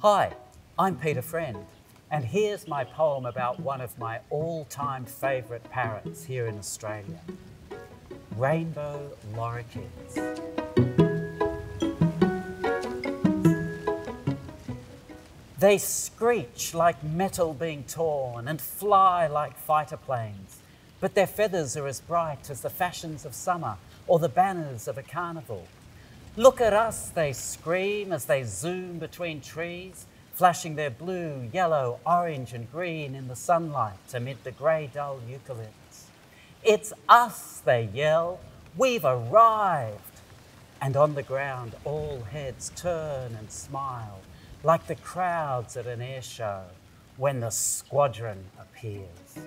Hi, I'm Peter Friend, and here's my poem about one of my all time favourite parrots here in Australia rainbow lorikeets. They screech like metal being torn and fly like fighter planes, but their feathers are as bright as the fashions of summer or the banners of a carnival. Look at us, they scream as they zoom between trees, flashing their blue, yellow, orange, and green in the sunlight amid the grey, dull eucalypts. It's us, they yell. We've arrived. And on the ground, all heads turn and smile, like the crowds at an air show when the squadron appears.